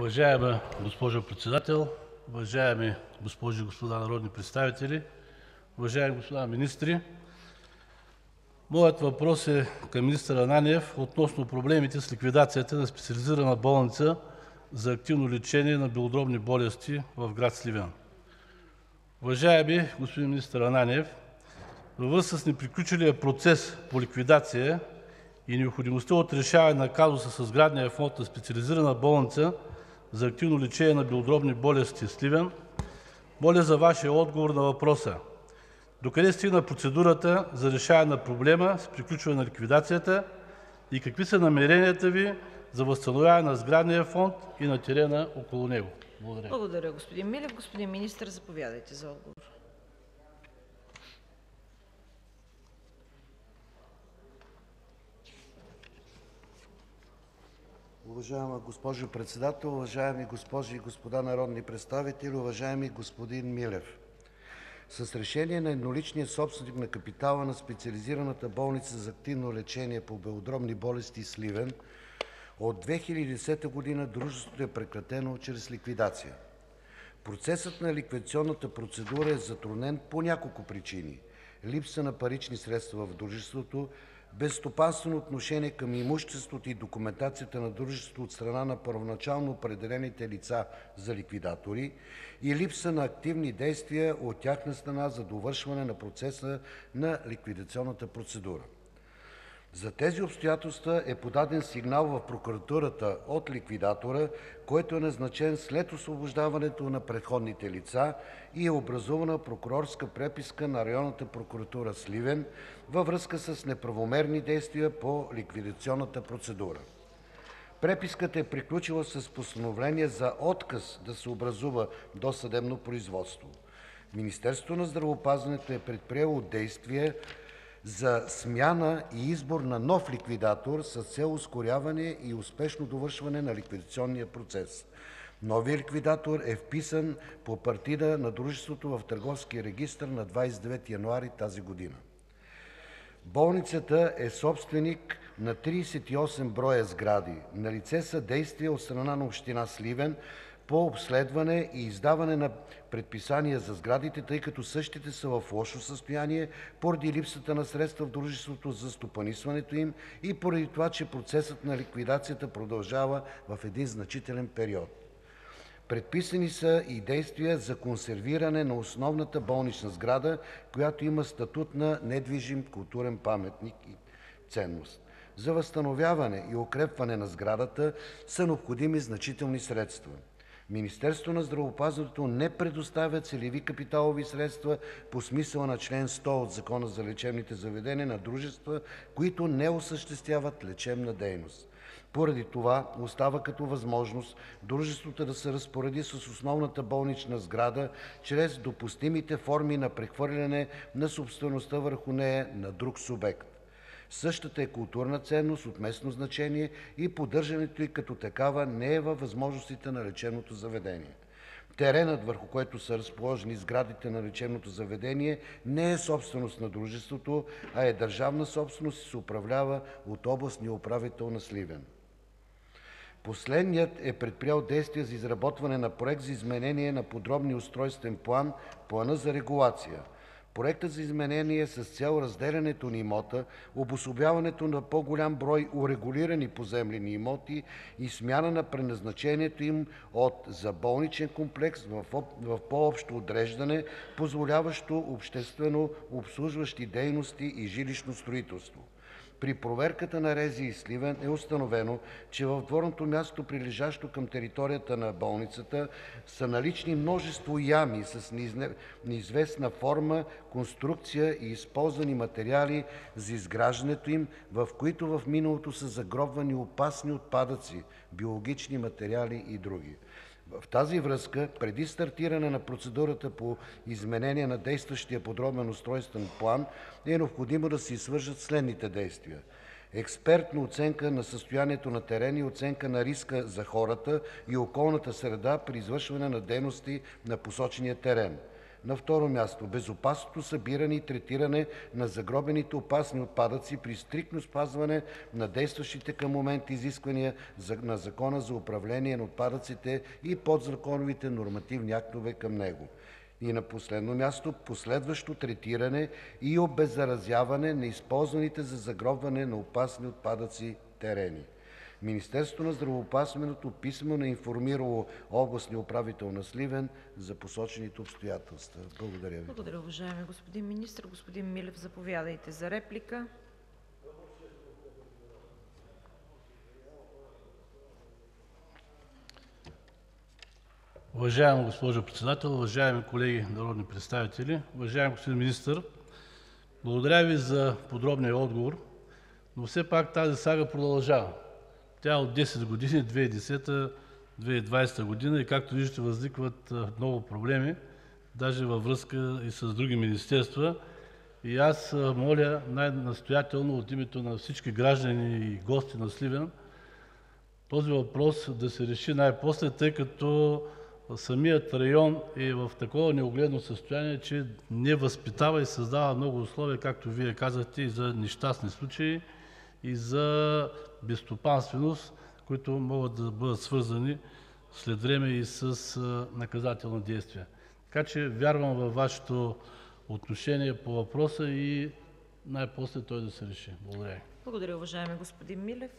Уважаема госпожо Председател, уважаеми госпожи и господа народни представители, уважаеми господа министри! Моят въпрос е към министър Ананиев относно проблемите с ликвидацията на Специализирана болница за активно лечение на белодробни болести в град Сливен. Уважаеми господин министър Ананиев, във връзка с неприключилия процес по ликвидация и необходимостта от решаване на казуса със сградния фонд на Специализирана болница за активно лечение на белодробни болести – Сливен, моля за Вашия отговор на въпроса: докъде стигна процедурата за решаване на проблема с приключване на ликвидацията и какви са намеренията Ви за възстановяване на сградния фонд и на терена около него? Благодаря. Благодаря, господин Милев. Господин Министър, заповядайте за отговор. Уважаема госпожо Председател, уважаеми госпожи и господа народни представители! Уважаеми господин Милев, с решение на едноличния собственик на капитала на Специализираната болница за активно лечение по белодробни болести – Сливен, от 2010 г. дружеството е прекратено чрез ликвидация. Процесът на ликвидационната процедура е затруднен по няколко причини: липса на парични средства в дружеството, безстопанствено отношение към имуществото и документацията на дружеството от страна на първоначално определените лица за ликвидатори и липса на активни действия от тяхна страна за довършване на процеса на ликвидационната процедура. За тези обстоятелства е подаден сигнал в прокуратурата от ликвидатора, който е назначен след освобождаването на предходните лица, и е образувана прокурорска преписка на Районната прокуратура – Сливен, във връзка с неправомерни действия по ликвидационната процедура. Преписката е приключила с постановление за отказ да се образува досъдебно производство. Министерството на здравеопазването е предприело действия за смяна и избор на нов ликвидатор с цел ускоряване и успешно довършване на ликвидационния процес. Новият ликвидатор е вписан по партида на дружеството в Търговския регистър на 29 януари тази година. Болницата е собственик на 38 броя сгради. Налице са действия от страна на община Сливен по обследване и издаване на предписания за сградите, тъй като същите са в лошо състояние поради липсата на средства в дружеството за стопанисването им и поради това, че процесът на ликвидацията продължава в един значителен период. Предписани са и действия за консервиране на основната болнична сграда, която има статут на недвижим културен паметник и ценност. За възстановяване и укрепване на сградата са необходими значителни средства. Министерството на здравеопазването не предоставя целеви капиталови средства по смисъла на чл. 100 от Закона за лечебните заведения на дружества, които не осъществяват лечебна дейност. Поради това остава като възможност дружеството да се разпореди с основната болнична сграда чрез допустимите форми на прехвърляне на собствеността върху нея на друг субект. Същата е културна ценност от местно значение и поддържането ѝ като такава не е във възможностите на лечебното заведение. Теренът, върху който са разположени сградите на лечебното заведение, не е собственост на дружеството, а е държавна собственост и се управлява от областния управител на Сливен. Последният е предприел действия за изработване на проект за изменение на подробния устройствен план – плана за регулация. Проектът за изменение е с цел разделянето на имота, обособяването на по-голям брой урегулирани поземлени имоти и смяна на предназначението им от за болничен комплекс в по-общо отреждане, позволяващо обществено обслужващи дейности и жилищно строителство. При проверката на РЗИ – Сливен, е установено, че в дворното място, прилежащо към територията на болницата, са налични множество ями с неизвестна форма, конструкция и използвани материали за изграждането им, в които в миналото са загробвани опасни отпадъци, биологични материали и други. В тази връзка преди стартиране на процедурата по изменение на действащия подробен устройствен план е необходимо да се извършат следните действия: експертна оценка на състоянието на терена и оценка на риска за хората и околната среда при извършване на дейности на посочения терен; На второ място, безопасното събиране и третиране на загробените опасни отпадъци при стриктно спазване на действащите към момента изисквания на Закона за управление на отпадъците и подзаконовите нормативни актове към него. И на последно място, последващо третиране и обеззаразяване на използваните за загробване на опасни отпадъци терени. Министерството на здравеопазването писмено е информирало областния управител на Сливен за посочените обстоятелства. Благодаря Ви. Благодаря, уважаеми господин Министър. Господин Милев, заповядайте за реплика. Уважаема госпожо Председател, уважаеми колеги народни представители! Уважаеми господин Министър, благодаря Ви за подробния отговор, но все пак тази сага продължава. Тя е от 10 години – 2010 – 2020 г., и както виждате, възникват много проблеми, даже във връзка и с други министерства. И аз моля най-настоятелно от името на всички граждани и гости на Сливен този въпрос да се реши най-после, тъй като самият район е в такова неугледно състояние, че не възпитава и създава много условия, както Вие казахте, и за нещастни случаи, и за безстопанственост, които могат да бъдат свързани след време и с наказателни действия. Така че вярвам във Вашето отношение по въпроса и най-после той да се реши. Благодаря. Благодаря, уважаеми господин Милев.